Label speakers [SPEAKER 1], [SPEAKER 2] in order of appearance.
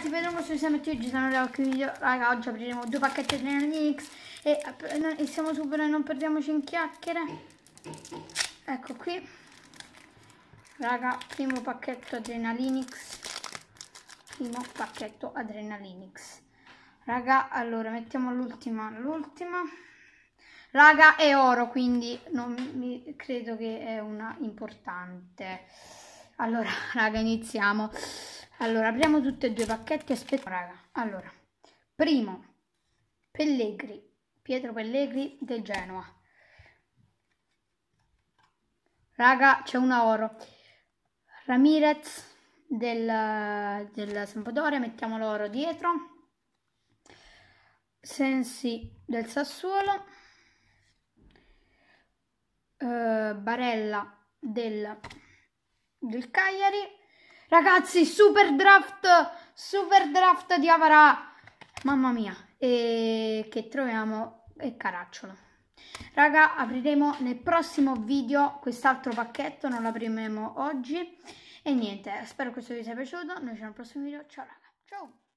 [SPEAKER 1] ragazzi, vedremo cosa siamo metti oggi, sono qualche video. Raga, oggi apriremo due pacchetti di Adrenaline e, e siamo super e non perdiamoci in chiacchiere. Ecco qui. Raga, primo pacchetto Adrenaline X. Primo pacchetto Adrenaline X. Raga, allora mettiamo l'ultima, l'ultima. Raga, è oro, quindi non mi credo che è una importante. Allora, raga, iniziamo. Allora, apriamo tutti e due i pacchetti. Aspetta, raga. Allora, primo, Pellegri, Pietro Pellegri del Genoa. Raga, c'è una oro. Ramirez del, del Sampdoria, mettiamo l'oro dietro. Sensi del Sassuolo. Uh, Barella del del Cagliari. Ragazzi, super draft, super draft di Avarà. Mamma mia, e che troviamo e Caracciolo. Raga, apriremo nel prossimo video quest'altro pacchetto, non l'apriremo oggi. E niente, spero questo vi sia piaciuto. Noi ci vediamo al prossimo video. Ciao raga, ciao!